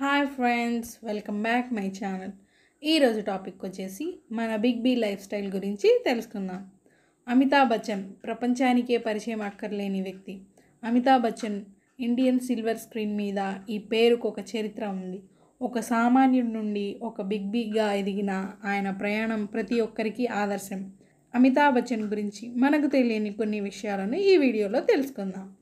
Hi friends welcome back my channel. ఈరోజు topic వచ్చేసి మన బిగ్ బీ లైఫ్ స్టైల్ గురించి తెలుసుకుందాం. అమితాబ్ బచ్చన్ ప్రపంచానికే పరిచయం అక్కర్లేని వ్యక్తి. Amitabh Bachchan Indian silver screen మీద ఈ పేరుకు ఒక చరిత్ర ఉంది. ఒక సామాన్యుడి నుండి ఒక బిగ్ బిగ్గా ఎదిగిన ఆయన ప్రయాణం ప్రతి ఒక్కరికి ఆదర్శం. అమితాబ్ బచ్చన్ గురించి మనకు తెలియని కొన్ని విషయాలను ఈ వీడియోలో తెలుసుకుందాం.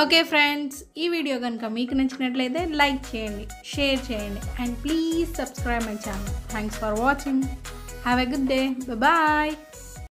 ఓకే ఫ్రెండ్స్ ఈ వీడియో కనుక మీకు నచ్చినట్లయితే లైక్ చేయండి షేర్ చేయండి and please subscribe my channel thanks for watching have a good day bye